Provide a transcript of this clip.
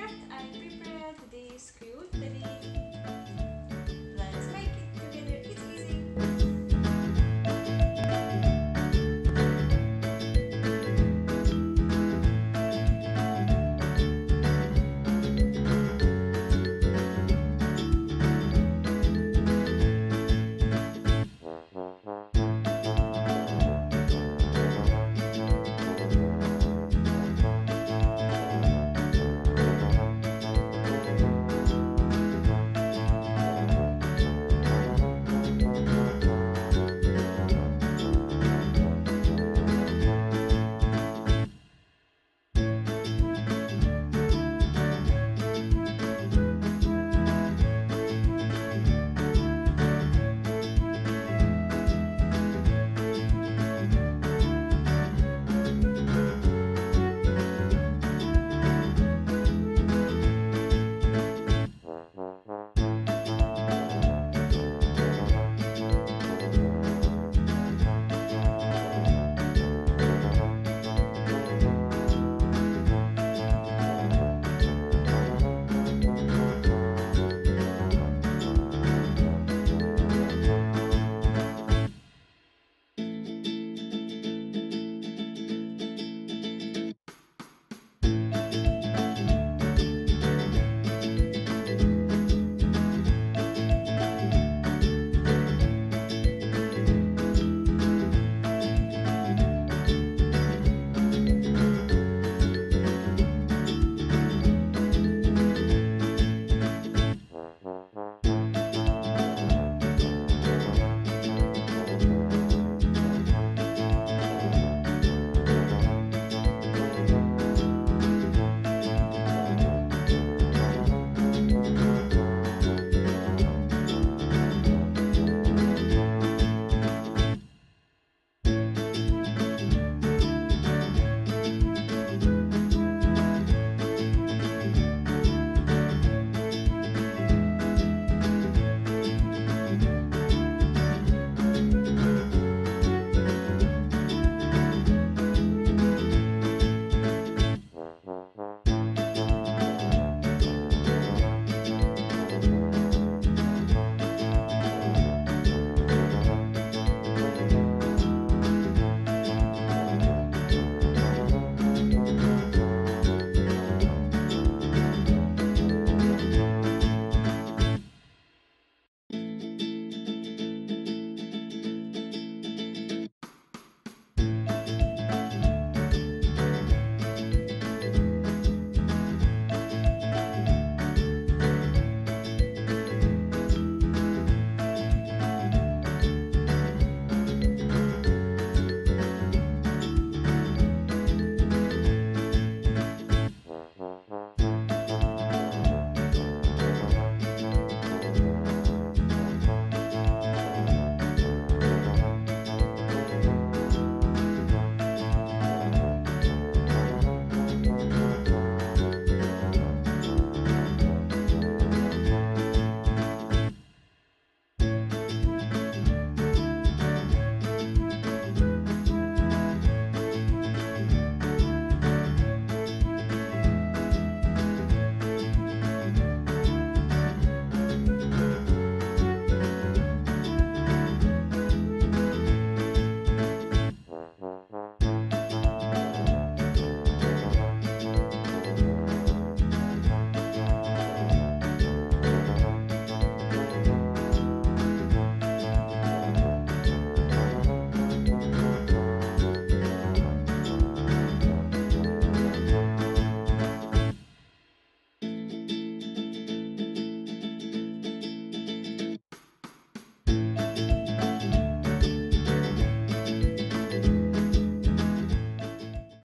here I prepared this cute.